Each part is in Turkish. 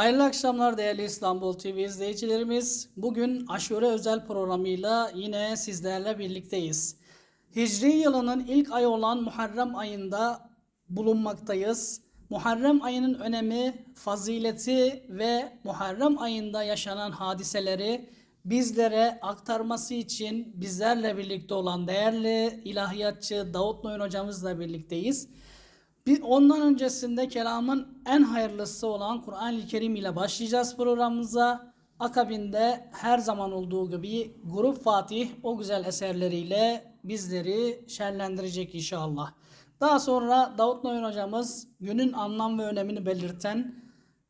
Hayırlı akşamlar değerli İstanbul TV izleyicilerimiz. Bugün aşure özel programıyla yine sizlerle birlikteyiz. Hicri yılının ilk ayı olan Muharrem ayında bulunmaktayız. Muharrem ayının önemi, fazileti ve Muharrem ayında yaşanan hadiseleri bizlere aktarması için bizlerle birlikte olan değerli ilahiyatçı Davut Noyun hocamızla birlikteyiz. Bir ondan öncesinde kelamın en hayırlısı olan Kur'an-ı Kerim ile başlayacağız programımıza. Akabinde her zaman olduğu gibi Grup Fatih o güzel eserleriyle bizleri şerlendirecek inşallah. Daha sonra Davut Noyun hocamız günün anlam ve önemini belirten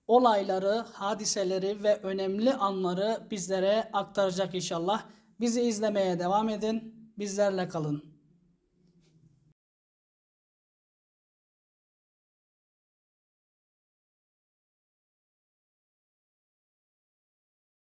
olayları, hadiseleri ve önemli anları bizlere aktaracak inşallah. Bizi izlemeye devam edin. Bizlerle kalın.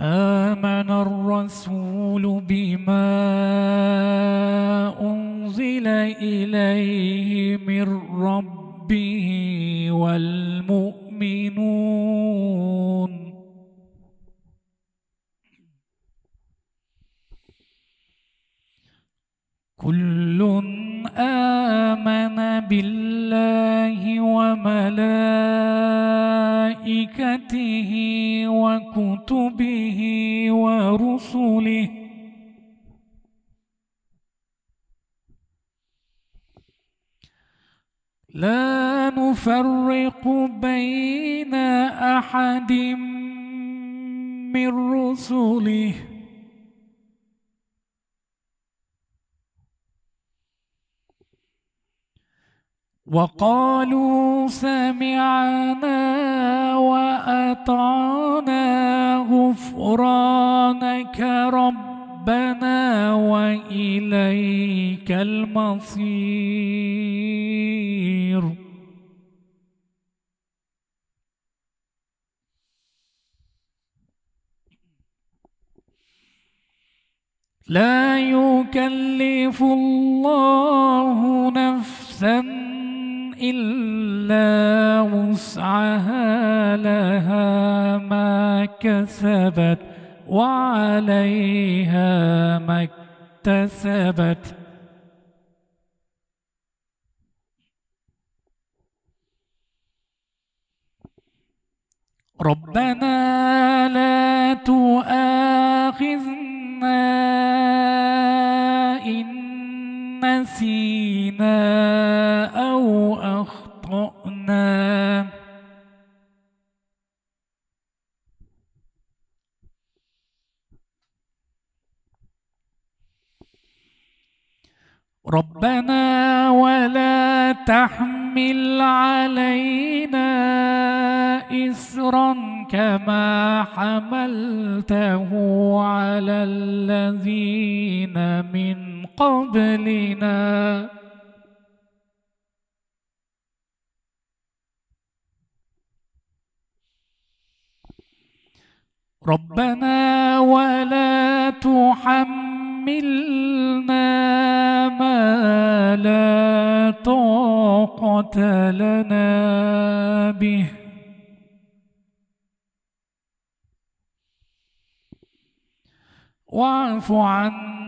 آمن الرسول بما أنزل إليه من ربه والمؤمنون. كل آمن بالله وملائكته وكتبه ورسله. لا نفرق بين أحد من رسله. وقالوا سمعنا وأطعنا غفرانك ربنا وإليك المصير. لا يكلف الله نفسا إلا وسعها لها ما كسبت وعليها ما اكتسبت. ربنا لا تؤاخذنا إن نسينا أو أخطأنا. ربنا ولا تحمل علينا إسرا كما حملته على الذين من قبلنا ربنا ولا تحملنا ما لا طاقة لنا به. واعف عنا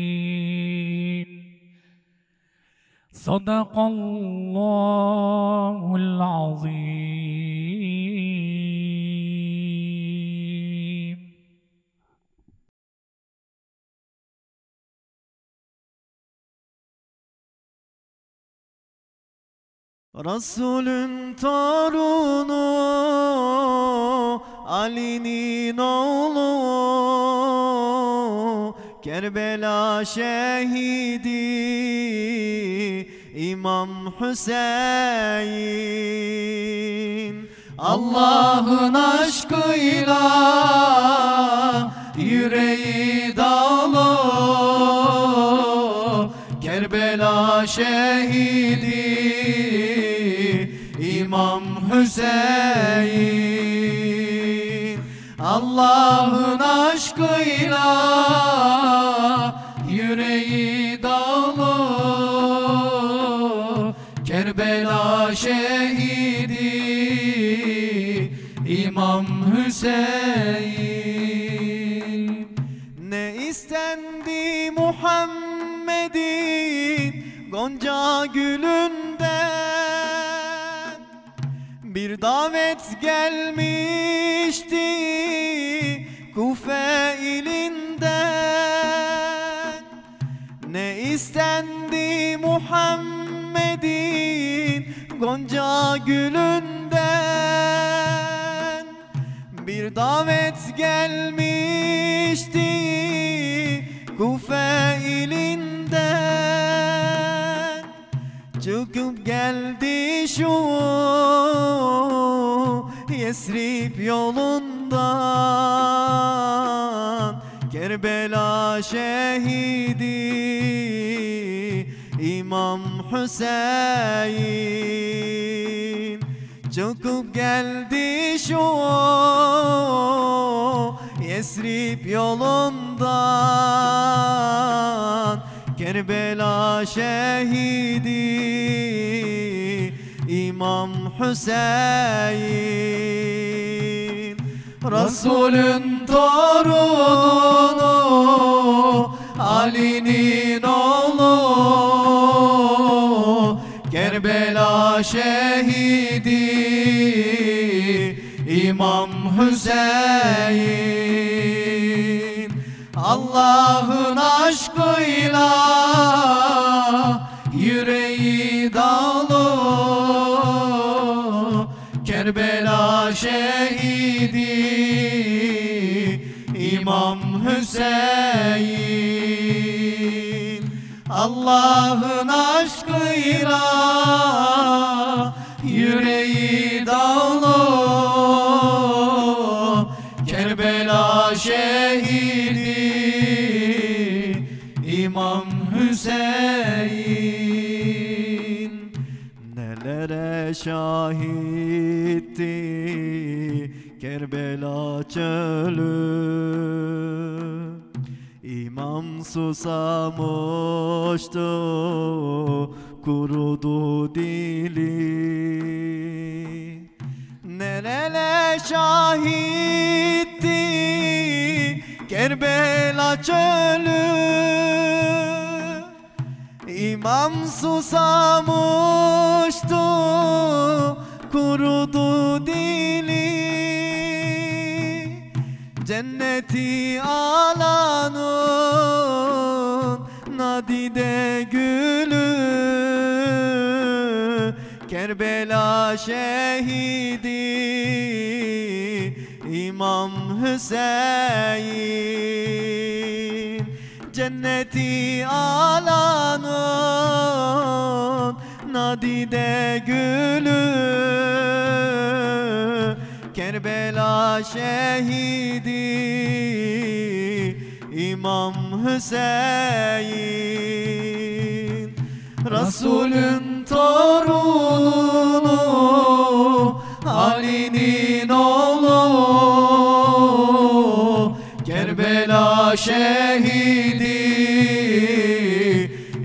صدق الله العظيم. رسول ترون علينا الله Kerbela şehidi İmam Hüseyin. Allah'ın aşkıyla yüreği dağlı Kerbela şehidi İmam Hüseyin Allah'ın aşkıyla yüreği dağlı Kerbela şehidi İmam Hüseyin. Ne istendi Muhammed'in Gonca gülünden Bir davet gelmişti Kufe ilinden Ne istendi Muhammed'in Gonca gülünden? Bir davet gelmişti Kufe ilinden Çıkıp geldi şu Yesrib yolundan. Kerbela şehidi İmam Hüseyin. Çıkıp geldi şu Yesrib yolundan Kerbela şehidi İmam Hüseyin. Resulün torunu Ali'nin oğlu Kerbela şehidi İmam Hüseyin Allah'ın aşkıyla yüreği dağlı Kerbela şehidi İmam Hüseyin. Allah'ın aşkıyla Kerbela çölü İmam susamıştı kurudu dili. Nerele şahitti Kerbela çölü? İmam susamıştı kurudu dili Cenneti alanın nadide gülü. Kerbela şehidi İmam Hüseyin. Cenneti alanın nadide gülü Kerbela şehidi İmam Hüseyin. Resulün torunu Ali'nin oğlu Kerbela şehidi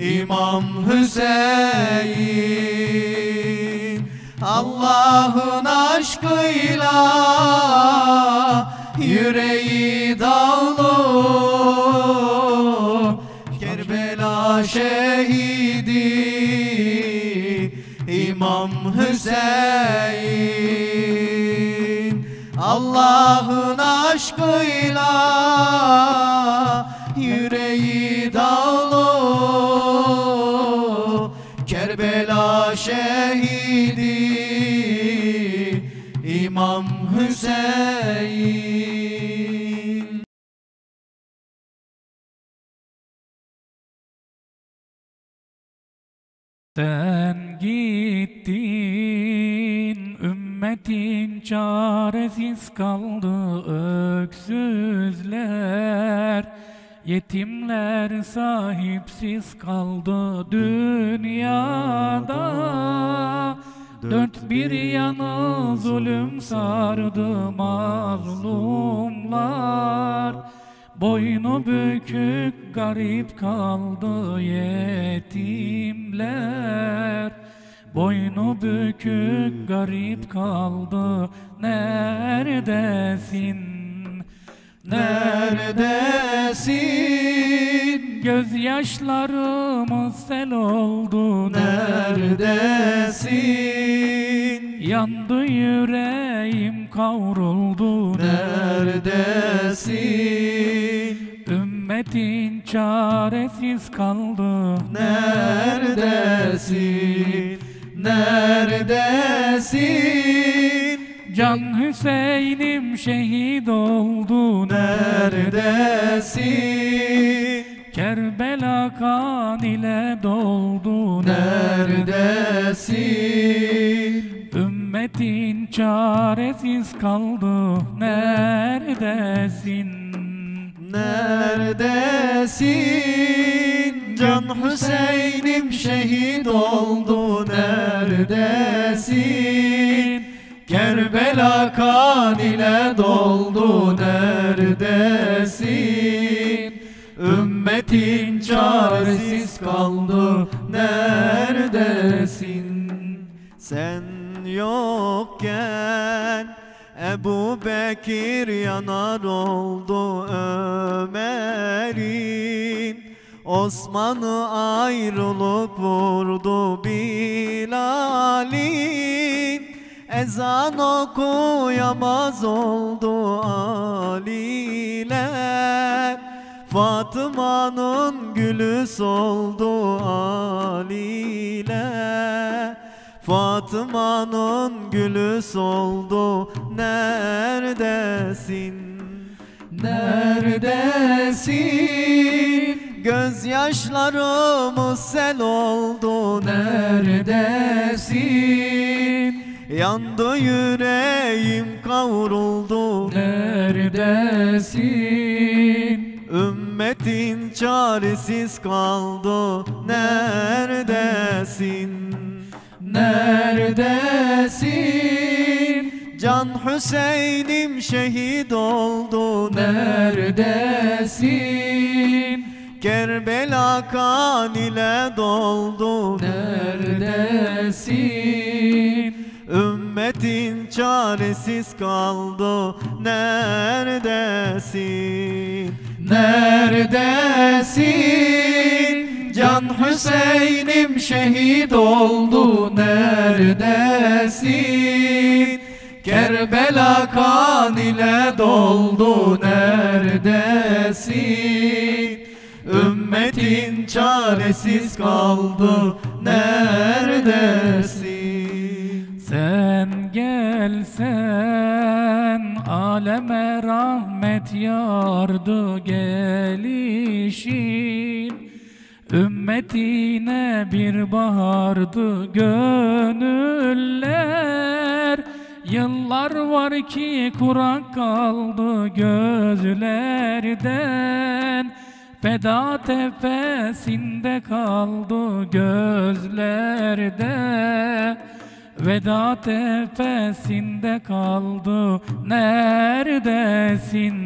İmam Hüseyin. Allah'ın aşkıyla yüreği dağlı. Kerbela şehidi İmam Hüseyin. Allah'ın aşkıyla Hüseyin Sen gittin ümmetin çaresiz kaldı öksüzler Yetimler sahipsiz kaldı dünyada Dört bir yanı zulüm sardı mazlumlar. Boynu bükük garip kaldı yetimler. Boynu bükük garip kaldı. Neredesin? Neredesin? Gözyaşlarımız sel oldu Neredesin? Yandı yüreğim kavruldu Neredesin? Ümmetin çaresiz kaldı Neredesin? Neredesin? Can Hüseyin'im şehit oldu Neredesin? Kerbela kan ile doldu Neredesin? Ümmetin çaresiz kaldı Neredesin? Neredesin? Can Hüseyin'im şehit oldu Neredesin? Kerbela kan ile doldu Neredesin? Ümmetin çaresiz kaldı Neredesin? Sen yokken Ebu Bekir yanar oldu Ömer'in Osman'ı ayrılık vurdu Bilal'in Ezan okuyamaz oldu Aliler Fatıma'nın gülü soldu Aliler Fatıma'nın gülü soldu Neredesin? Neredesin? Gözyaşlarımız sel oldu Neredesin? Yandı yüreğim kavruldu Neredesin? Ümmetin çaresiz kaldı Neredesin? Neredesin? Can Hüseyin'im şehit oldu Neredesin? Kerbela kan ile doldu Neredesin? Ümmetin çaresiz kaldı Neredesin? Neredesin? Can Hüseyin'im şehit oldu Neredesin? Kerbela kan ile doldu Neredesin? Ümmetin çaresiz kaldı Neredesin? Sen gelsen aleme rahmet yardı gelişin. Ümmetine bir bahardı gönüller. Yıllar var ki kurak kaldı gözlerden. Feda tepesinde kaldı gözlerde Veda tepesinde kaldı Neredesin?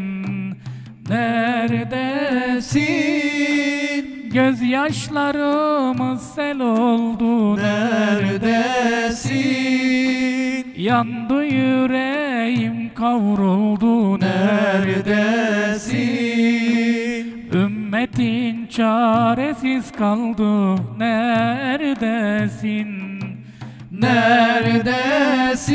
Neredesin? Gözyaşlarımız sel oldu Neredesin? Yandı yüreğim kavruldu Neredesin? Ümmetin çaresiz kaldı Neredesin? Neredesin?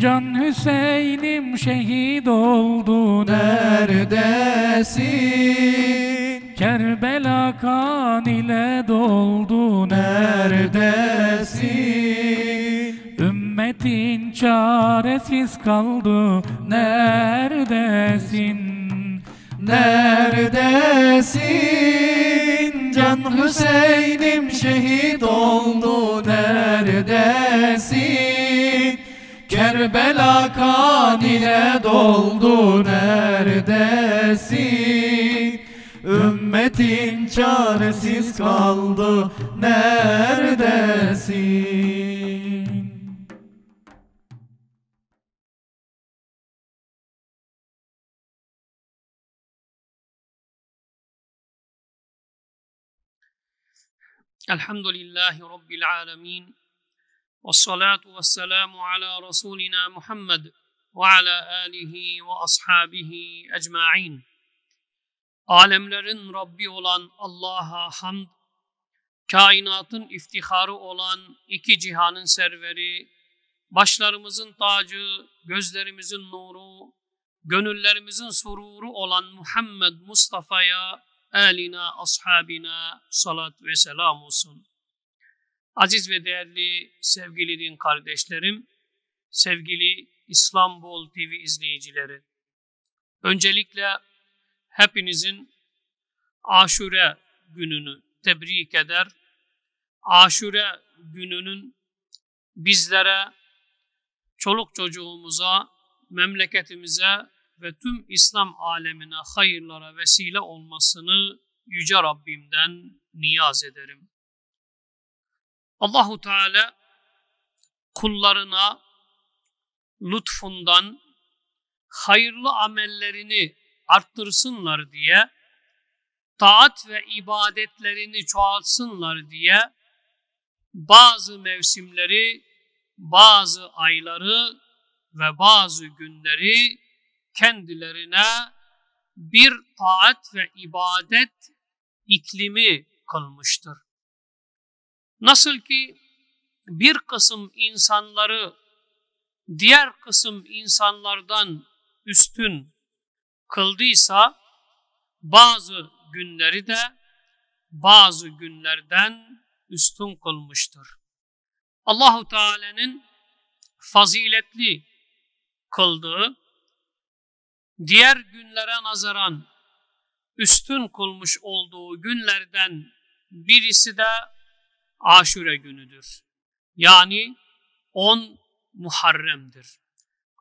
Can Hüseyin'im şehit oldu Neredesin? Kerbela kan ile doldu Neredesin? Ümmet Ümmetin çaresiz kaldı neredesin? Neredesin Can Hüseyin'im şehit oldu neredesin? Kerbela kan ile doldu neredesin? Ümmetin çaresiz kaldı neredesin الحمد لله رب العالمين والصلاة والسلام على رسولنا محمد وعلى آله وأصحابه أجمعين Alemlerin Rabbi olan Allah'a hamd, kainatın iftiharı olan iki cihanın serveri, başlarımızın tacı, gözlerimizin nuru, gönüllerimizin sururu olan Muhammed Mustafa'ya, alina, ashabina salat ve selam olsun. Aziz ve değerli sevgili din kardeşlerim, sevgili İstanbul TV izleyicileri, öncelikle hepinizin Aşure gününü tebrik eder. Aşure gününün bizlere, çoluk çocuğumuza, memleketimize ve tüm İslam alemine hayırlara vesile olmasını Yüce Rabbimden niyaz ederim. Allahu Teala kullarına lütfundan hayırlı amellerini arttırsınlar diye, taat ve ibadetlerini çoğaltsınlar diye bazı mevsimleri, bazı ayları ve bazı günleri kendilerine bir taat ve ibadet iklimi kılmıştır. Nasıl ki bir kısım insanları diğer kısım insanlardan üstün kıldıysa bazı günleri de bazı günlerden üstün kılmıştır. Allahu Teala'nın faziletli kıldığı diğer günlere nazaran üstün kılmış olduğu günlerden birisi de Aşure günüdür. Yani 10 Muharrem'dir.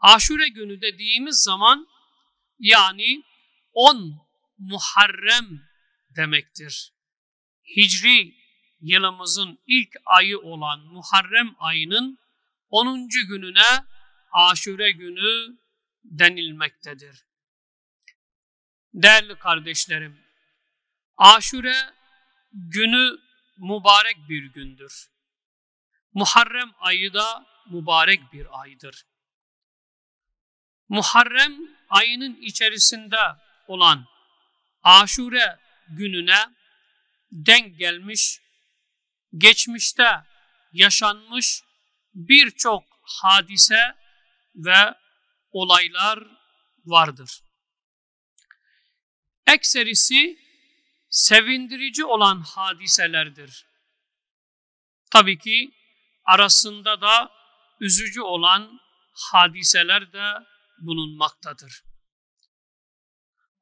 Aşure günü dediğimiz zaman yani 10 Muharrem demektir. Hicri yılımızın ilk ayı olan Muharrem ayının 10. gününe Aşure günü denilmektedir. Değerli kardeşlerim, Aşure günü mübarek bir gündür. Muharrem ayı da mübarek bir aydır. Muharrem ayının içerisinde olan Aşure gününe denk gelmiş, geçmişte yaşanmış birçok hadise ve olaylar vardır. Ekserisi sevindirici olan hadiselerdir. Tabii ki arasında da üzücü olan hadiseler de bulunmaktadır.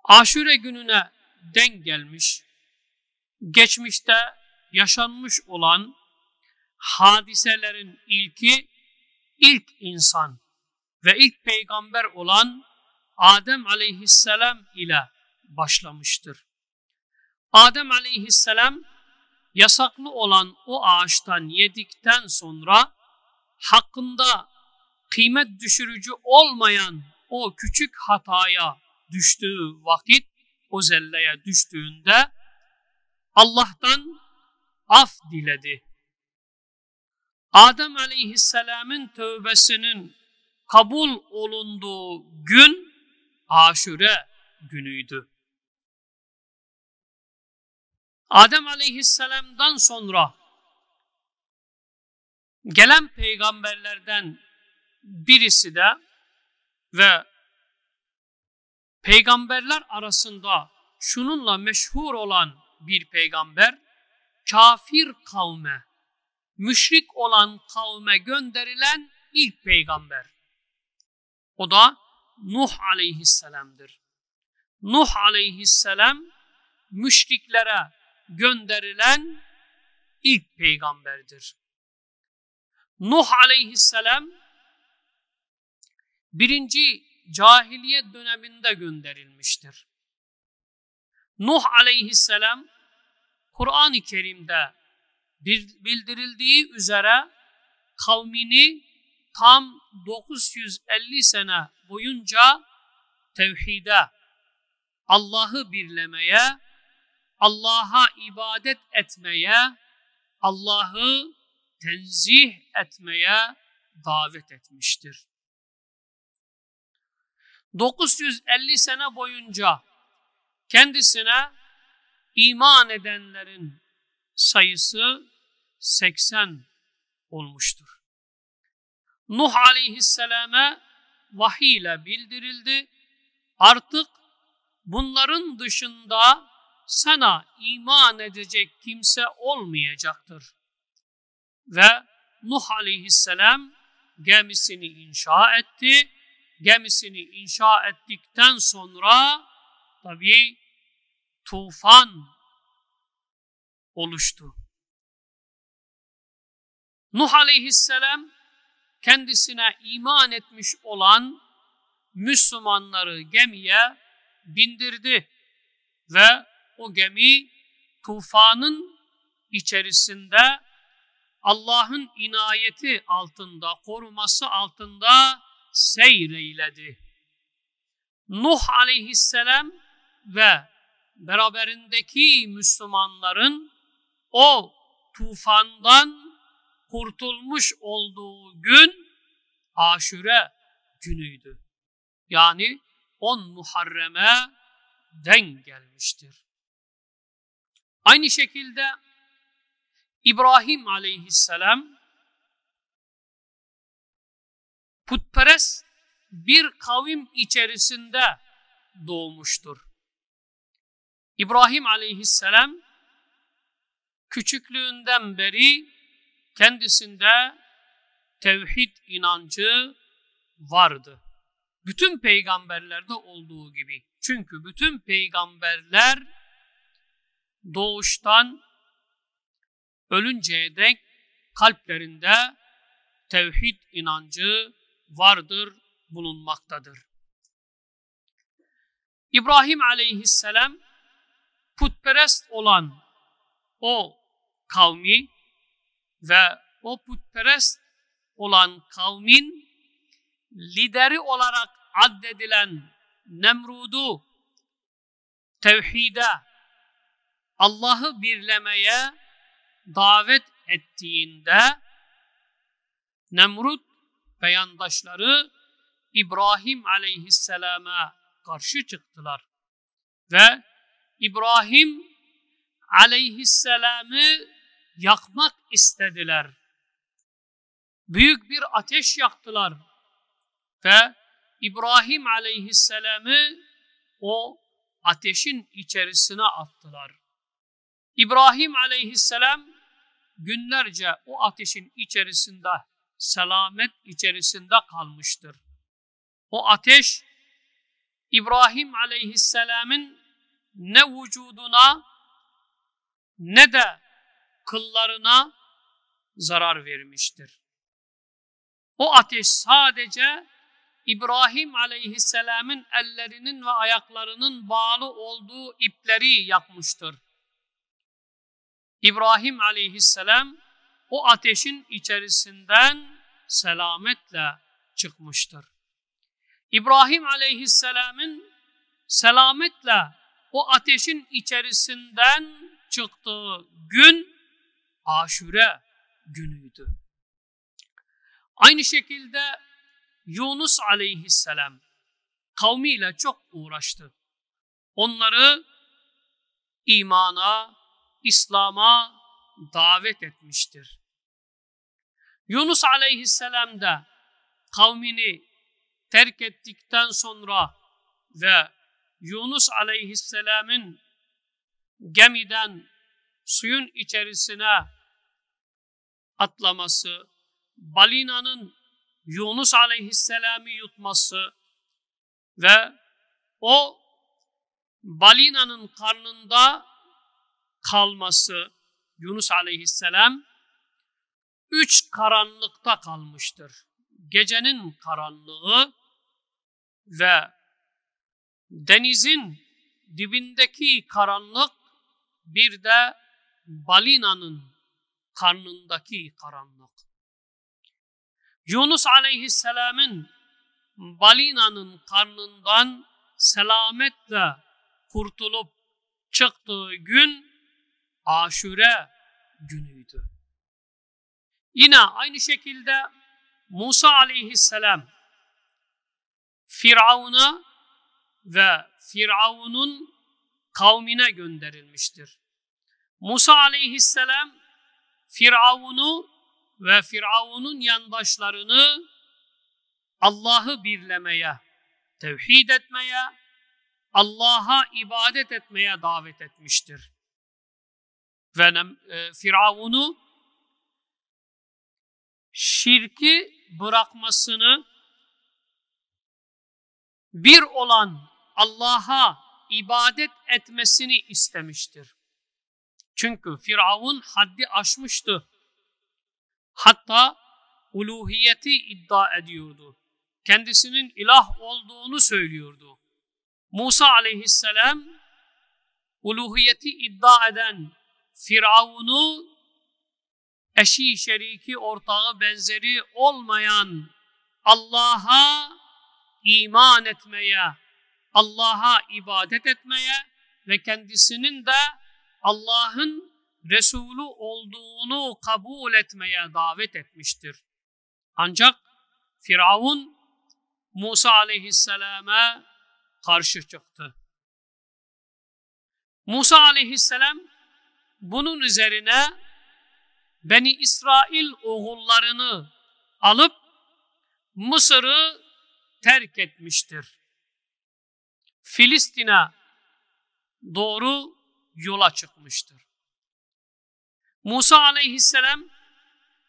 Aşure gününe denk gelmiş, geçmişte yaşanmış olan hadiselerin ilki ilk insan ve ilk peygamber olan Adem aleyhisselam ile başlamıştır. Adem aleyhisselam yasaklı olan o ağaçtan yedikten sonra hakkında kıymet düşürücü olmayan o küçük hataya düştüğü vakit, o zelleye düştüğünde Allah'tan af diledi. Adem aleyhisselamın tövbesinin kabul olunduğu gün aşure günüydü. Adem aleyhisselamdan sonra gelen peygamberlerden birisi de ve peygamberler arasında şununla meşhur olan bir peygamber kafir kavme, müşrik olan kavme gönderilen ilk peygamber. O da Nuh aleyhisselamdır. Nuh aleyhisselam müşriklere gönderilen ilk peygamberdir. Nuh aleyhisselam birinci cahiliyet döneminde gönderilmiştir. Nuh aleyhisselam Kur'an-ı Kerim'de bildirildiği üzere kavmini tam 950 sene boyunca tevhide, Allah'ı birlemeye, Allah'a ibadet etmeye, Allah'ı tenzih etmeye davet etmiştir. 950 sene boyunca kendisine iman edenlerin sayısı 80 olmuştur. Nuh aleyhisselame vahiy ile bildirildi. Artık bunların dışında sana iman edecek kimse olmayacaktır. Ve Nuh aleyhisselam gemisini inşa etti. Gemisini inşa ettikten sonra tabii tufan oluştu. Nuh aleyhisselam kendisine iman etmiş olan Müslümanları gemiye bindirdi ve o gemi tufanın içerisinde Allah'ın inayeti altında, koruması altında seyreyledi. Nuh aleyhisselam ve beraberindeki Müslümanların o tufandan kurtulmuş olduğu gün aşure günüydü. Yani 10 Muharrem'e denk gelmiştir. Aynı şekilde İbrahim aleyhisselam putperest bir kavim içerisinde doğmuştur. İbrahim aleyhisselam küçüklüğünden beri kendisinde tevhid inancı vardı. Bütün peygamberlerde olduğu gibi. Çünkü bütün peygamberler doğuştan ölünceye dek kalplerinde tevhid inancı vardır, bulunmaktadır. İbrahim aleyhisselam putperest olan o kavmi ve o putperest olan kavmin lideri olarak addedilen Nemrud'u tevhide, Allah'ı birlemeye davet ettiğinde Nemrut ve yandaşları İbrahim aleyhisselama karşı çıktılar. Ve İbrahim aleyhisselamı yakmak istediler. Büyük bir ateş yaktılar ve İbrahim aleyhisselamı o ateşin içerisine attılar. İbrahim aleyhisselam günlerce o ateşin içerisinde, selamet içerisinde kalmıştır. O ateş İbrahim aleyhisselamın ne vücuduna ne de kıllarına zarar vermiştir. O ateş sadece İbrahim aleyhisselamın ellerinin ve ayaklarının bağlı olduğu ipleri yakmıştır. İbrahim aleyhisselam o ateşin içerisinden selametle çıkmıştır. İbrahim aleyhisselamın selametle o ateşin içerisinden çıktığı gün aşure günüydü. Aynı şekilde Yunus aleyhisselam kavmiyle çok uğraştı. Onları imana, İslam'a davet etmiştir. Yunus aleyhisselam da kavmini terk ettikten sonra ve Yunus aleyhisselamın gemiden suyun içerisine atlaması, balinanın Yunus aleyhisselamı yutması ve o balinanın karnında kalması Yunus aleyhisselam üç karanlıkta kalmıştır. Gecenin karanlığı ve denizin dibindeki karanlık bir de balinanın karnındaki karanlık. Yunus aleyhisselamın balinanın karnından selametle kurtulup çıktığı gün aşure günüydü. Yine aynı şekilde Musa aleyhisselam Firavun'a ve Firavun'un kavmine gönderilmiştir. Musa aleyhisselam Firavun'u ve Firavun'un yandaşlarını Allah'ı birlemeye, tevhid etmeye, Allah'a ibadet etmeye davet etmiştir. Ve e, Firavun'u şirki bırakmasını bir olan Allah'a ibadet etmesini istemiştir. Çünkü Firavun haddi aşmıştı. Hatta uluhiyeti iddia ediyordu. Kendisinin ilah olduğunu söylüyordu. Musa aleyhisselam uluhiyeti iddia eden Firavun'u eşi, şeriki, ortağı, benzeri olmayan Allah'a iman etmeye, Allah'a ibadet etmeye ve kendisinin de Allah'ın Resulü olduğunu kabul etmeye davet etmiştir. Ancak Firavun Musa aleyhisselama karşı çıktı. Musa aleyhisselam bunun üzerine Beni İsrail oğullarını alıp Mısır'ı terk etmiştir. Filistin'e doğru yola çıkmıştır. Musa aleyhisselam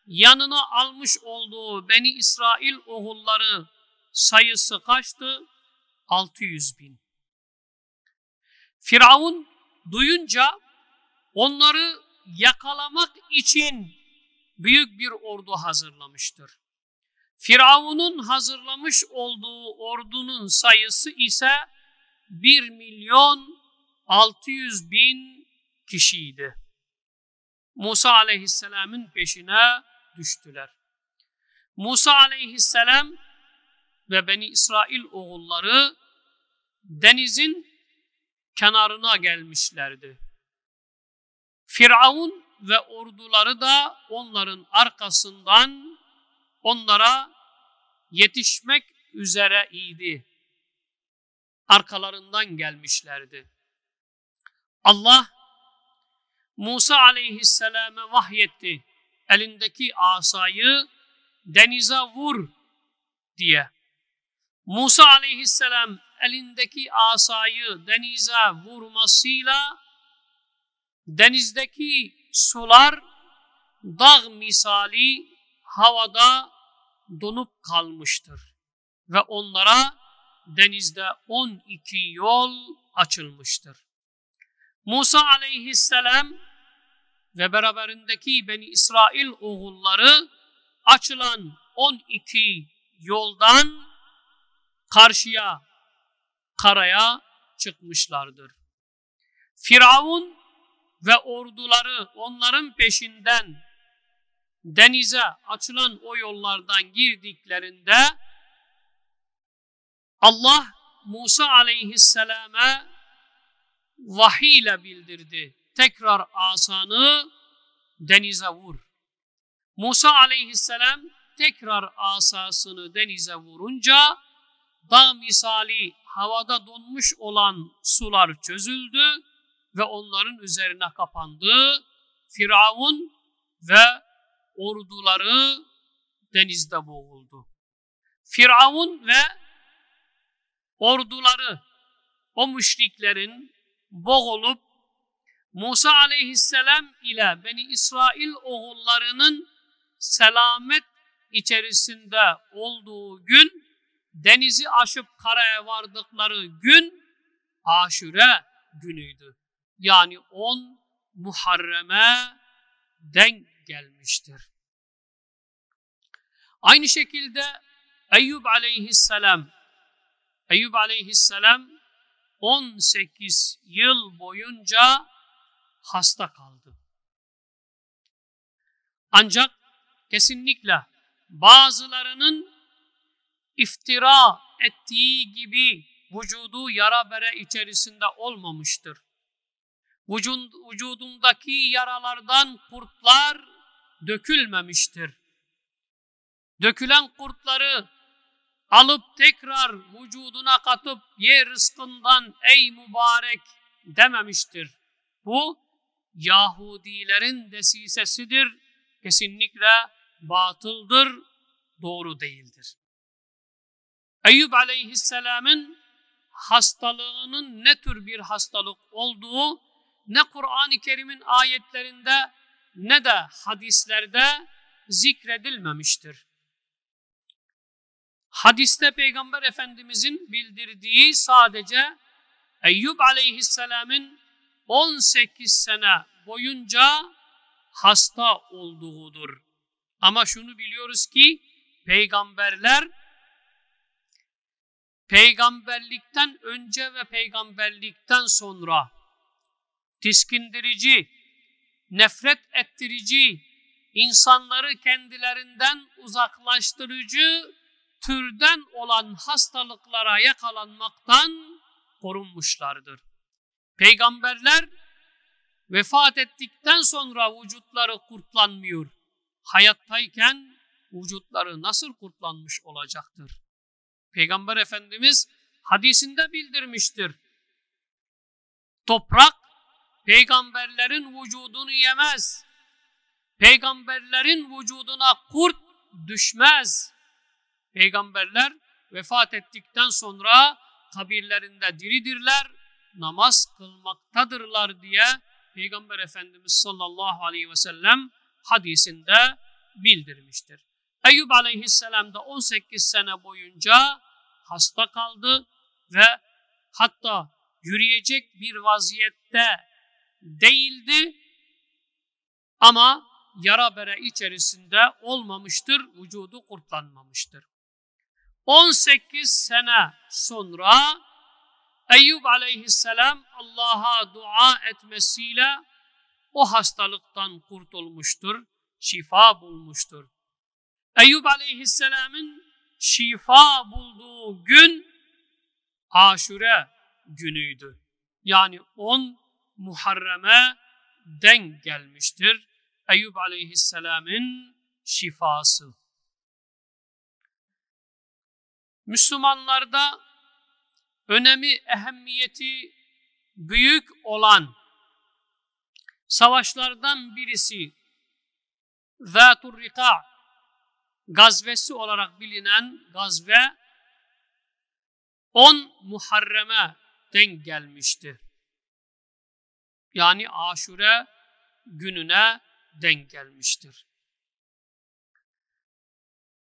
yanına almış olduğu Beni İsrail oğulları sayısı kaçtı? 600 bin. Firavun duyunca onları yakalamak için büyük bir ordu hazırlamıştır. Firavun'un hazırlamış olduğu ordunun sayısı ise 1 milyon 600 bin kişiydi. Musa aleyhisselamın peşine düştüler. Musa aleyhisselam ve Beni İsrail oğulları denizin kenarına gelmişlerdi. Firavun ve orduları da onların arkasından onlara yetişmek üzere idi. Arkalarından gelmişlerdi. Allah Musa aleyhisselame vahyetti. Elindeki asayı denize vur diye. Musa aleyhisselam elindeki asayı denize vurmasıyla denizdeki sular dağ misali havada donup kalmıştır. Ve onlara denizde 12 yol açılmıştır. Musa aleyhisselam ve beraberindeki Beni İsrail oğulları açılan 12 yoldan karşıya, karaya çıkmışlardır. Firavun ve orduları onların peşinden denize açılan o yollardan girdiklerinde Allah Musa aleyhisselame vahiy ile bildirdi. Tekrar asanı denize vur. Musa aleyhisselam tekrar asasını denize vurunca dağ misali havada donmuş olan sular çözüldü ve onların üzerine kapandı. Firavun ve orduları denizde boğuldu. Firavun ve orduları o müşriklerin boğulup Musa aleyhisselam ile Beni İsrail oğullarının selamet içerisinde olduğu gün, denizi aşıp karaya vardıkları gün aşure günüydü. Yani 10 Muharrem'e denk gelmiştir. Aynı şekilde Eyyub aleyhisselam Eyyub aleyhisselam 18 yıl boyunca hasta kaldı. Ancak kesinlikle bazılarının iftira ettiği gibi vücudu yara bere içerisinde olmamıştır. Vücud, vücudundaki yaralardan kurtlar dökülmemiştir. Dökülen kurtları alıp tekrar vücuduna katıp ye rızkından ey mübarek dememiştir. Bu Yahudilerin desisesidir. Kesinlikle batıldır, doğru değildir. Eyüp aleyhisselamın hastalığının ne tür bir hastalık olduğu ne Kur'an-ı Kerim'in ayetlerinde ne de hadislerde zikredilmemiştir. Hadiste Peygamber Efendimizin bildirdiği sadece Eyyub Aleyhisselam'ın 18 sene boyunca hasta olduğudur. Ama şunu biliyoruz ki peygamberler peygamberlikten önce ve peygamberlikten sonra tiskindirici, nefret ettirici, insanları kendilerinden uzaklaştırıcı türden olan hastalıklara yakalanmaktan korunmuşlardır. Peygamberler vefat ettikten sonra vücutları kurtlanmıyor. Hayattayken vücutları nasıl kurtlanmış olacaktır? Peygamber Efendimiz hadisinde bildirmiştir. Toprak peygamberlerin vücudunu yemez. Peygamberlerin vücuduna kurt düşmez. Peygamberler vefat ettikten sonra kabirlerinde diridirler, namaz kılmaktadırlar diye Peygamber Efendimiz sallallahu aleyhi ve sellem hadisinde bildirmiştir. Eyüp aleyhisselam da 18 sene boyunca hasta kaldı ve hatta yürüyecek bir vaziyette değildi ama yara bere içerisinde olmamıştır, vücudu kurtlanmamıştır. 18 sene sonra Eyyub aleyhisselam Allah'a dua etmesiyle o hastalıktan kurtulmuştur, şifa bulmuştur. Eyyub aleyhisselamın şifa bulduğu gün aşure günüydü. Yani 10 Muharrem'e denk gelmiştir. Eyyub aleyhisselamın şifası. Müslümanlarda önemi, ehemmiyeti büyük olan savaşlardan birisi Zatur Rika gazvesi olarak bilinen gazve 10 Muharrem'e denk gelmişti. Yani aşure gününe denk gelmiştir.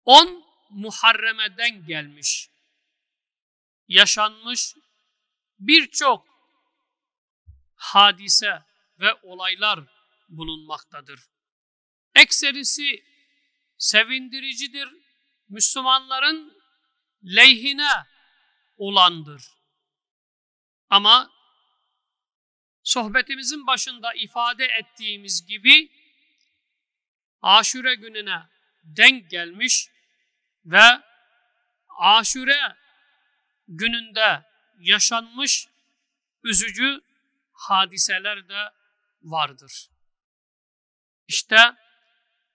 10 Muharrem'e denk gelmiş. Yaşanmış birçok hadise ve olaylar bulunmaktadır. Ekserisi sevindiricidir. Müslümanların lehine olandır. Ama sohbetimizin başında ifade ettiğimiz gibi aşure gününe denk gelmiş ve aşure gününde yaşanmış üzücü hadiseler de vardır. İşte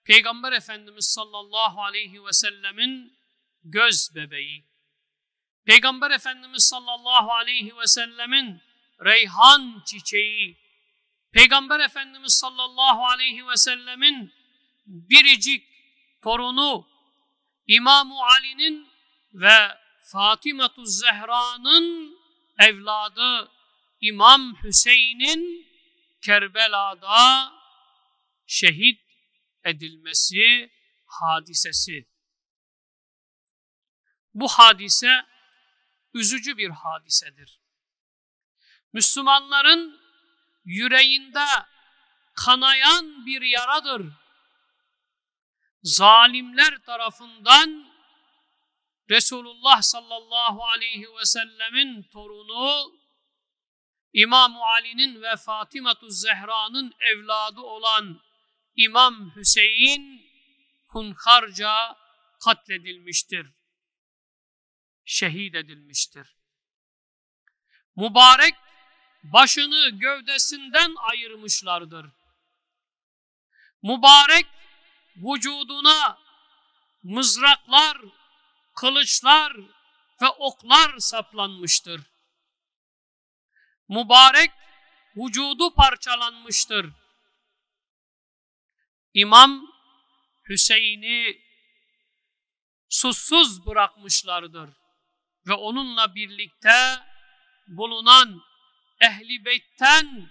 Peygamber Efendimiz sallallahu aleyhi ve sellemin göz bebeği, Peygamber Efendimiz sallallahu aleyhi ve sellemin reyhan çiçeği, Peygamber Efendimiz sallallahu aleyhi ve sellemin biricik torunu İmam Ali'nin ve Fatıma Zehra'nın evladı İmam Hüseyin'in Kerbela'da şehit edilmesi hadisesi Bu hadise üzücü bir hadisedir. Müslümanların yüreğinde kanayan bir yaradır. Zalimler tarafından Resulullah sallallahu aleyhi ve sellemin torunu İmam Ali'nin ve Fatimatu Zehra'nın evladı olan İmam Hüseyin hunharca katledilmiştir. Şehit edilmiştir. Mübarek başını gövdesinden ayırmışlardır. Mübarek vücuduna mızraklar, kılıçlar ve oklar saplanmıştır. Mübarek vücudu parçalanmıştır. İmam Hüseyin'i susuz bırakmışlardır ve onunla birlikte bulunan ehli beytten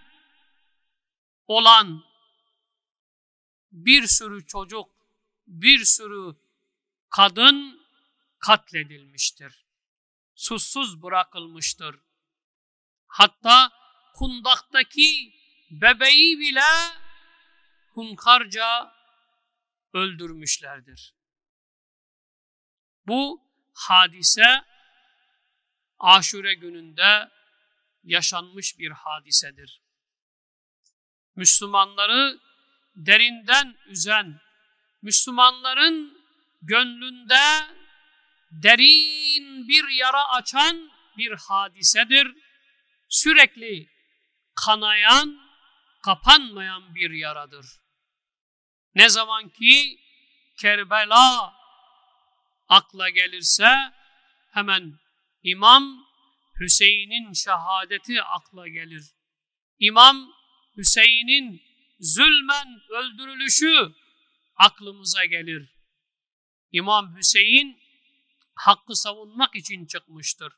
olan bir sürü çocuk, bir sürü kadın katledilmiştir. Susuz bırakılmıştır. Hatta kundaktaki bebeği bile hunkarca öldürmüşlerdir. Bu hadise Aşure gününde yaşanmış bir hadisedir. Müslümanları derinden üzen, Müslümanların gönlünde derin bir yara açan bir hadisedir. Sürekli kanayan, kapanmayan bir yaradır. Ne zaman ki Kerbela akla gelirse hemen İmam Hüseyin'in şehadeti akla gelir. İmam Hüseyin'in zulmen öldürülüşü aklımıza gelir. İmam Hüseyin hakkı savunmak için çıkmıştır.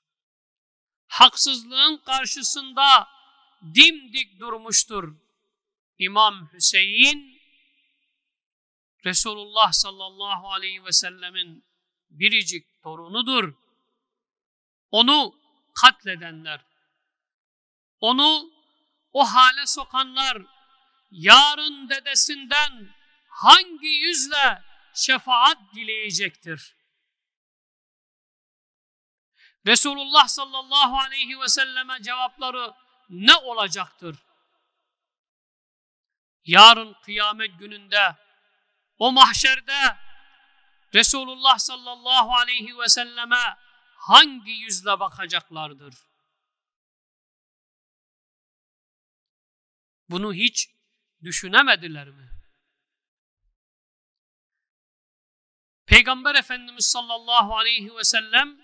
Haksızlığın karşısında dimdik durmuştur. İmam Hüseyin Resulullah sallallahu aleyhi ve sellemin biricik torunudur. Onu katledenler, onu o hale sokanlar yarın dedesinden hangi yüzle şefaat dileyecektir? Resulullah sallallahu aleyhi ve selleme cevapları ne olacaktır? Yarın kıyamet gününde o mahşerde Resulullah sallallahu aleyhi ve selleme hangi yüzle bakacaklardır? Bunu hiç düşünemediler mi? Peygamber Efendimiz sallallahu aleyhi ve sellem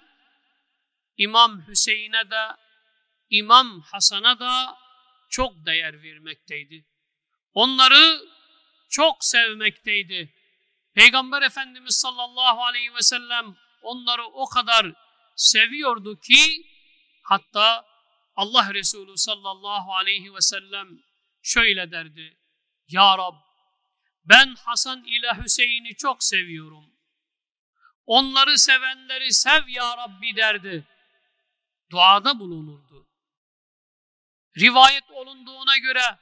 İmam Hüseyin'e de İmam Hasan'a da çok değer vermekteydi. Onları çok sevmekteydi. Peygamber Efendimiz sallallahu aleyhi ve sellem onları o kadar seviyordu ki hatta Allah Resulü sallallahu aleyhi ve sellem şöyle derdi. Ya Rab ben Hasan ile Hüseyin'i çok seviyorum. Onları sevenleri sev ya Rabbi derdi. Duada bulunurdu. Rivayet olunduğuna göre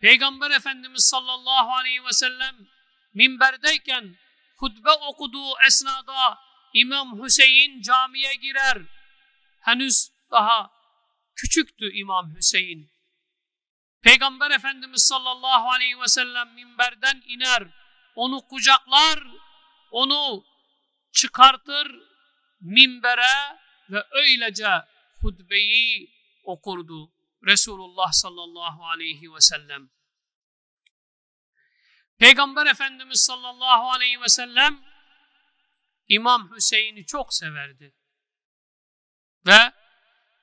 Peygamber Efendimiz sallallahu aleyhi ve sellem minberdeyken hutbe okuduğu esnada İmam Hüseyin camiye girer. Henüz daha küçüktü İmam Hüseyin. Peygamber Efendimiz sallallahu aleyhi ve sellem minberden iner, onu kucaklar, onu çıkartır minbere ve öylece hutbeyi okurdu Resulullah sallallahu aleyhi ve sellem. Peygamber Efendimiz sallallahu aleyhi ve sellem İmam Hüseyin'i çok severdi. Ve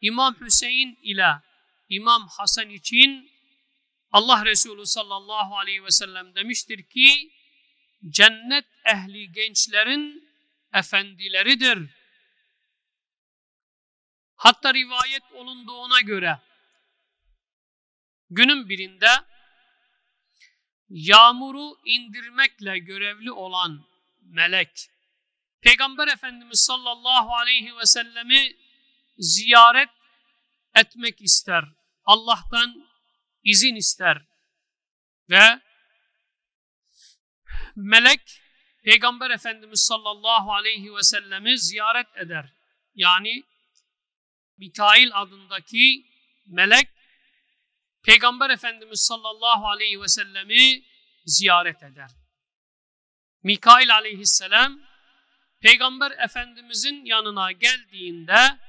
İmam Hüseyin ile İmam Hasan için Allah Resulü sallallahu aleyhi ve sellem demiştir ki cennet ehli gençlerin efendileridir. Hatta rivayet olunduğuna göre günün birinde yağmuru indirmekle görevli olan melek Peygamber Efendimiz sallallahu aleyhi ve sellemi ziyaret etmek ister. Allah'tan izin ister. Ve melek Peygamber Efendimiz sallallahu aleyhi ve sellemi ziyaret eder. Yani Mikail adındaki melek Peygamber Efendimiz sallallahu aleyhi ve sellemi ziyaret eder. Mikail aleyhisselam Peygamber Efendimizin yanına geldiğinde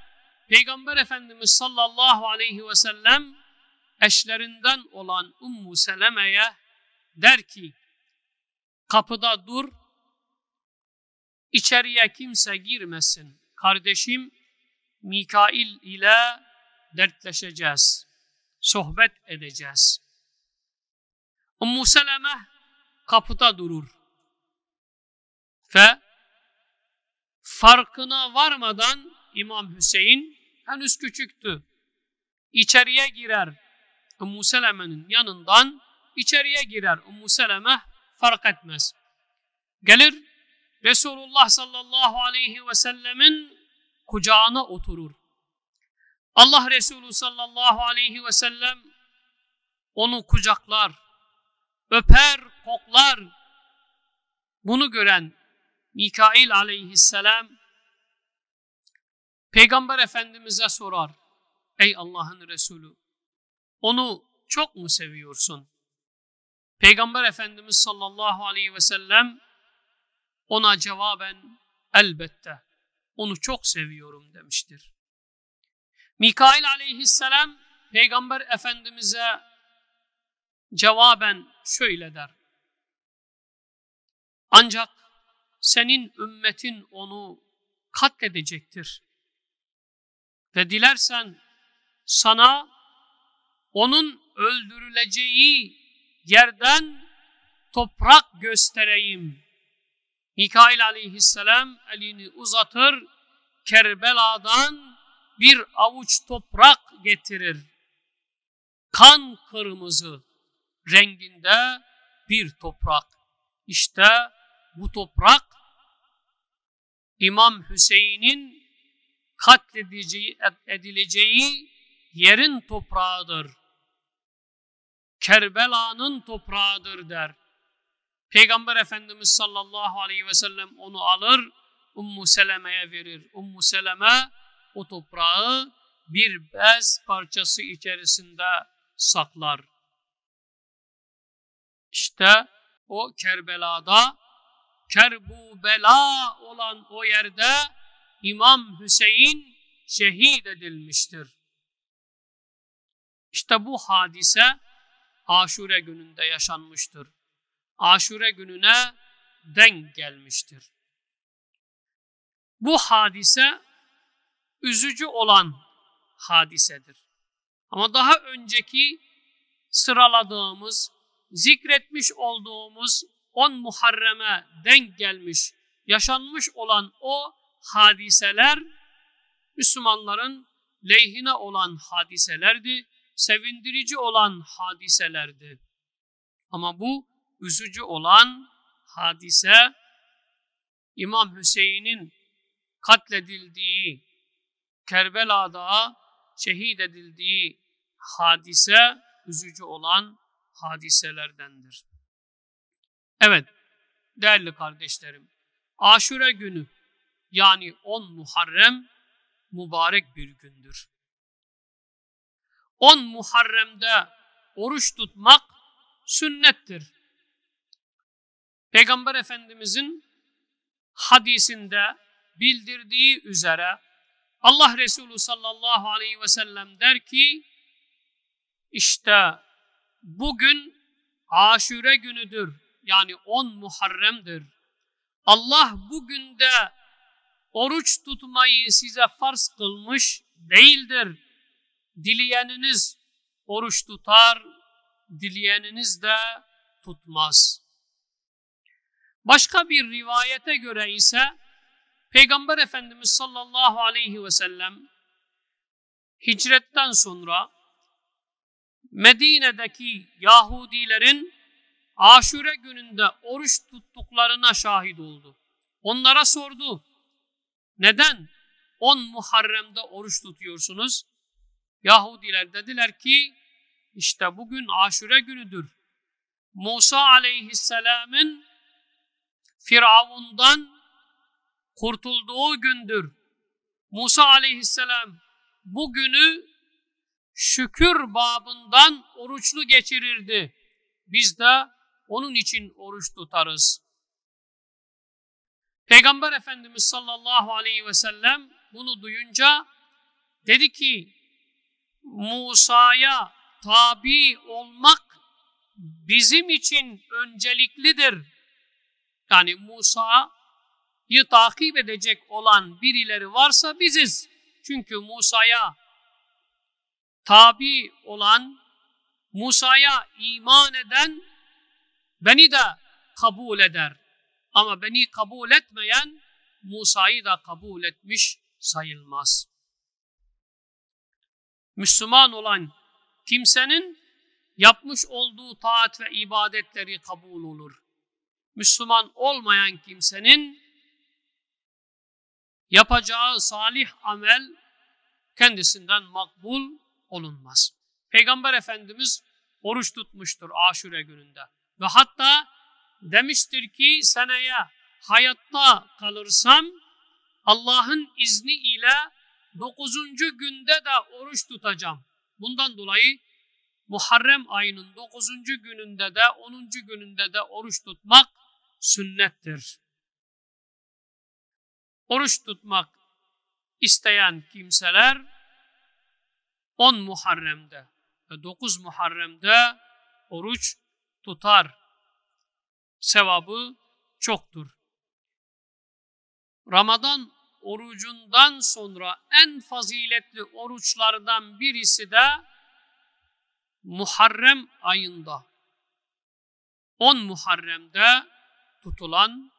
Peygamber Efendimiz sallallahu aleyhi ve sellem eşlerinden olan Ummu Seleme'ye der ki kapıda dur içeriye kimse girmesin. Kardeşim Mikail ile dertleşeceğiz. Sohbet edeceğiz. Ummu Seleme kapıda durur. Ve farkına varmadan İmam Hüseyin henüz küçüktü. İçeriye girer. Ummu Seleme'nin yanından içeriye girer. Ummu Seleme fark etmez. Gelir Resulullah sallallahu aleyhi ve sellemin kucağına oturur. Allah Resulü sallallahu aleyhi ve sellem onu kucaklar, öper, koklar. Bunu gören Mikail aleyhisselam Peygamber Efendimiz'e sorar. Ey Allah'ın Resulü onu çok mu seviyorsun? Peygamber Efendimiz sallallahu aleyhi ve sellem ona cevaben elbette onu çok seviyorum demiştir. Mikail aleyhisselam Peygamber Efendimiz'e cevaben şöyle der. Ancak senin ümmetin onu katledecektir. Ve dilersen sana onun öldürüleceği yerden toprak göstereyim. Mikail aleyhisselam elini uzatır, Kerbela'dan bir avuç toprak getirir. Kan kırmızı renginde bir toprak. İşte bu toprak İmam Hüseyin'in katledileceği edileceği yerin toprağıdır. Kerbela'nın toprağıdır der. Peygamber Efendimiz sallallahu aleyhi ve sellem onu alır, Ummu Seleme'ye verir. Ummu Seleme o toprağı bir bez parçası içerisinde saklar. İşte o Kerbela'da, Kerbubela olan o yerde İmam Hüseyin şehit edilmiştir. İşte bu hadise Aşure gününde yaşanmıştır. Aşure gününe denk gelmiştir. Bu hadise üzücü olan hadisedir. Ama daha önceki sıraladığımız, zikretmiş olduğumuz 10 Muharrem'e denk gelmiş, yaşanmış olan o hadiseler Müslümanların lehine olan hadiselerdi, sevindirici olan hadiselerdi. Ama bu üzücü olan hadise İmam Hüseyin'in katledildiği, Kerbela'da şehit edildiği hadise üzücü olan hadiselerdendir. Evet, değerli kardeşlerim, Aşure günü yani 10 Muharrem mübarek bir gündür. 10 Muharrem'de oruç tutmak sünnettir. Peygamber Efendimizin hadisinde bildirdiği üzere Allah Resulü sallallahu aleyhi ve sellem der ki işte bugün aşure günüdür yani 10 Muharrem'dir. Allah bugün de oruç tutmayı size farz kılmış değildir. Dileyeniniz oruç tutar, dileyeniniz de tutmaz. Başka bir rivayete göre ise Peygamber Efendimiz sallallahu aleyhi ve sellem hicretten sonra Medine'deki Yahudilerin Aşure gününde oruç tuttuklarına şahit oldu. Onlara sordu. Neden 10 Muharrem'de oruç tutuyorsunuz? Yahudiler dediler ki işte bugün aşure günüdür. Musa aleyhisselamın Firavundan kurtulduğu gündür. Musa aleyhisselam bu günü şükür babından oruçlu geçirirdi. Biz de onun için oruç tutarız. Peygamber Efendimiz sallallahu aleyhi ve sellem bunu duyunca dedi ki Musa'ya tabi olmak bizim için önceliklidir. Yani Musa'yı takip edecek olan birileri varsa biziz. Çünkü Musa'ya tabi olan, Musa'ya iman eden beni de kabul eder. Ama beni kabul etmeyen Musa'yı da kabul etmiş sayılmaz. Müslüman olan kimsenin yapmış olduğu taat ve ibadetleri kabul olur. Müslüman olmayan kimsenin yapacağı salih amel kendisinden makbul olunmaz. Peygamber Efendimiz oruç tutmuştur aşure gününde. Ve hatta demiştir ki seneye hayatta kalırsam Allah'ın izni ile dokuzuncu günde de oruç tutacağım. Bundan dolayı Muharrem ayının dokuzuncu gününde de onuncu gününde de oruç tutmak sünnettir. Oruç tutmak isteyen kimseler 10 Muharrem'de ve 9 Muharrem'de oruç tutar. Sevabı çoktur. Ramazan orucundan sonra en faziletli oruçlardan birisi de Muharrem ayında 10 Muharrem'de tutulan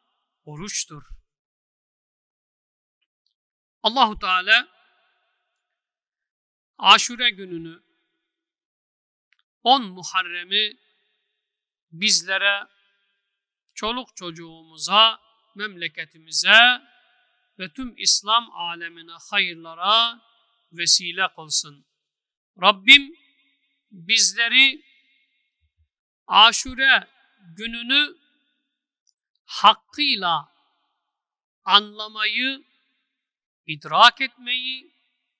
oruçtur. Allahu Teala Aşure gününü 10 Muharrem'i bizlere, çoluk çocuğumuza, memleketimize ve tüm İslam alemine hayırlara vesile kılsın. Rabbim bizleri aşure gününü hakkıyla anlamayı, idrak etmeyi,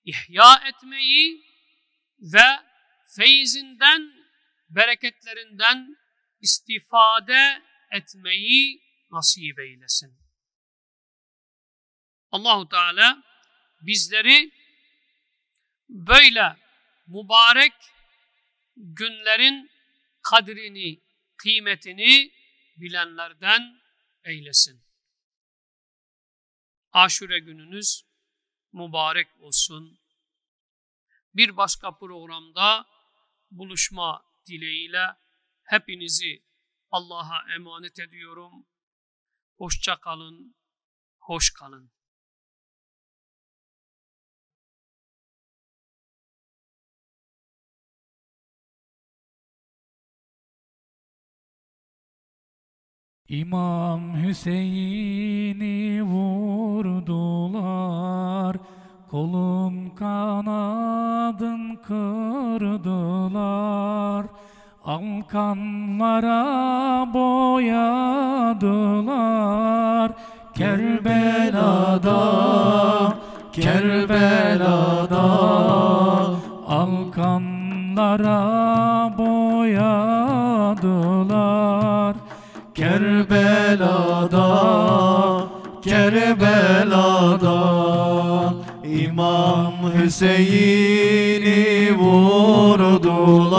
ihya etmeyi ve feyzinden, bereketlerinden istifade etmeyi nasip eylesin. Allahu Teala bizleri böyle mübarek günlerin kadrini, kıymetini bilenlerden eylesin. Aşure gününüz mübarek olsun. Bir başka programda buluşma dileğiyle hepinizi Allah'a emanet ediyorum. Hoşça kalın, hoş kalın. İmam Hüseyin'i vurdular, kolun kanadın kırdılar. Alkanlara boyadılar, Kerbela'da, Kerbela'da. Alkanlara boyadılar. Kerbela'da, Kerbela'da İmam Hüseyin'i vurdular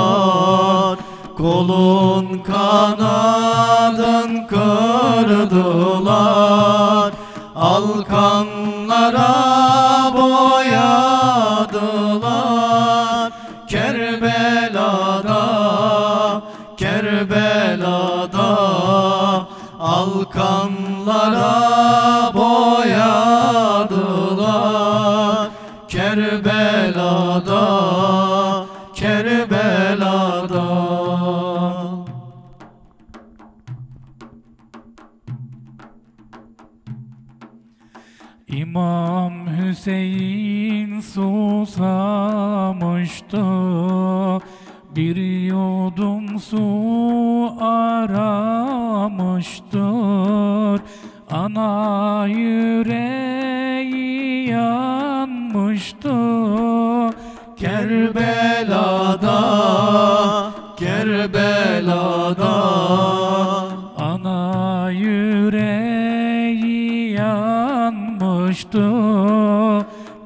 Kolun kanadın kırdılar Alkanlara boyadılar. Kerbela'da, Kerbela'da Alkanlara su aramıştır. Ana yüreği yanmıştı Kerbela'da Kerbela'da. Ana yüreği yanmıştı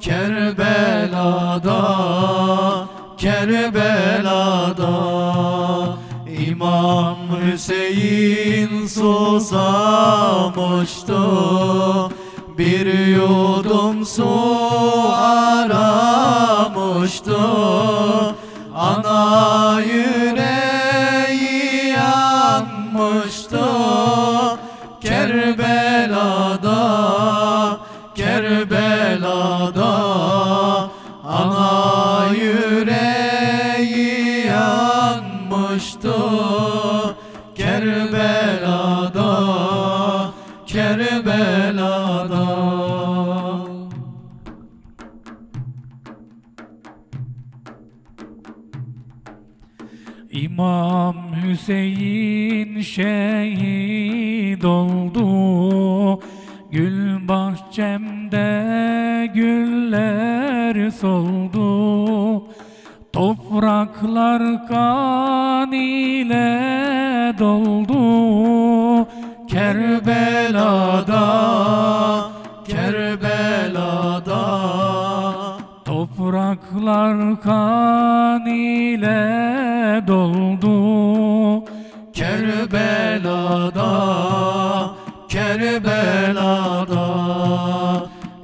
Kerbela'da Kerbela'da Hüseyin susamıştı Bir yudum su aramıştı Hüseyin şehit oldu. Gül bahçemde güller soldu. Topraklar kan ile doldu. Kerbela'da Kerbela'da Topraklar kan ile doldu Kerbela'da Kerbela'da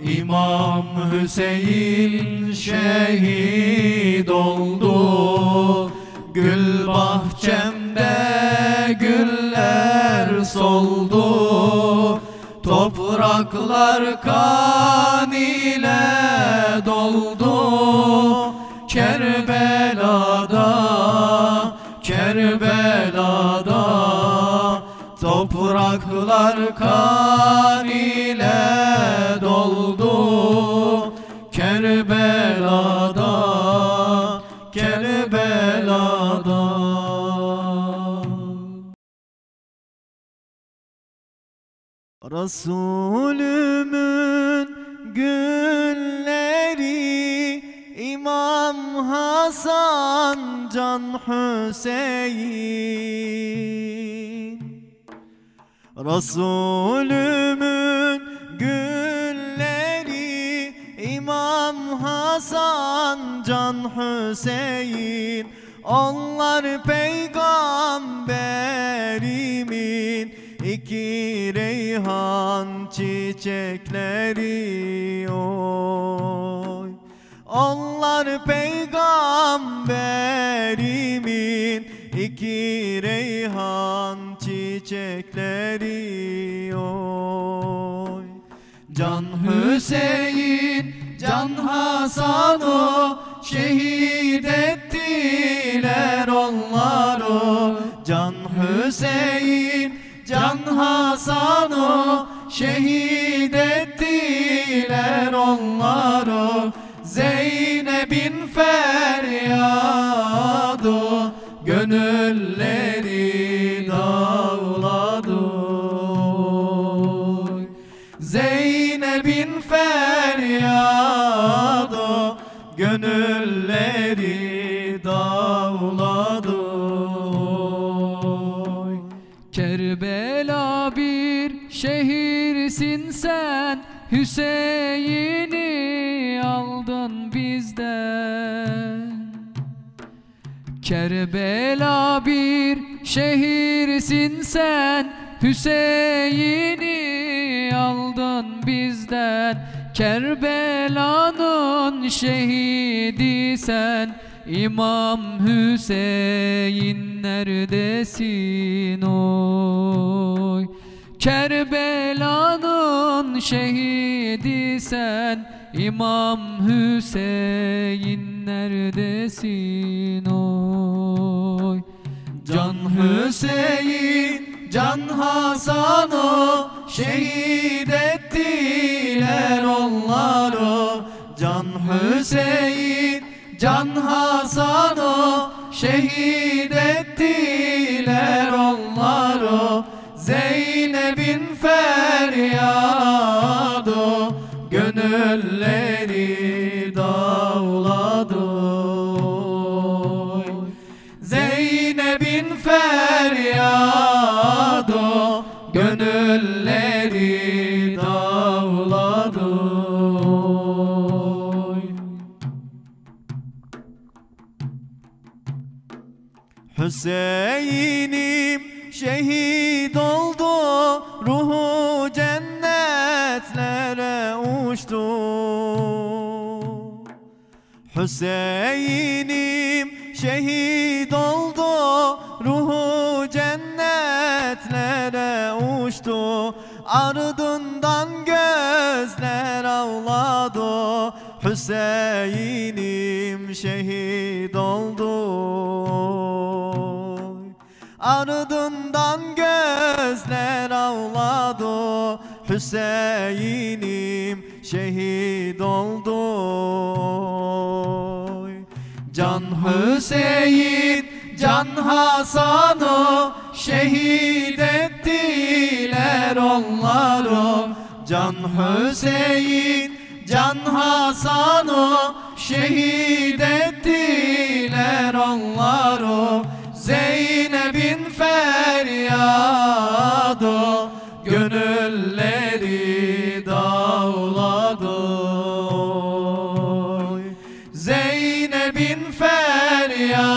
İmam Hüseyin şehit oldu. Gül bahçemde güller soldu. Topraklar kan ile doldu Topraklar kan ile doldu. Kerbela'da Kerbela'da. Resulümün günleri İmam Hasan Can Hüseyin Resulümün günleri İmam Hasan Can Hüseyin. Onlar peygamberimin iki reyhan çiçekleri oy. Onlar peygamberimin iki reyhan çiçekleri oy. Can Hüseyin, Can Hasan'ı şehit ettiler onları Can Hüseyin, Can Hasan'ı şehit ettiler onları Zeynep'in feryadı Hüseyin'i aldın bizden. Kerbela bir şehirsin sen. Hüseyin'i aldın bizden. Kerbela'nın şehidi sen. İmam Hüseyin neredesin oy Kerbela'nın şehidi sen İmam Hüseyin neredesin oy? Can Hüseyin, Can Hasan'ı şehit ettiler onları Can Hüseyin Can Hasan'ı Şehit ettiler onları Zeynep'in feryadı Gönülleri dağladı. Zeynep'in feryadı Gönülleri dağladı. Hüseyin'im şehit oldu Ruhu cennetlere uçtu. Hüseyin'im şehit oldu Ruhu cennetlere uçtu. Ardından gözler ağladı Hüseyin'im şehit ağladı Hüseyin'im şehit oldu. Can Hüseyin, Can Hasan'ı şehit ettiler onları Can Hüseyin, Can Hasan'ı şehit ettiler onları Zeynep'in feryadı Gönülleri dağladı. Zeynep'in feryadı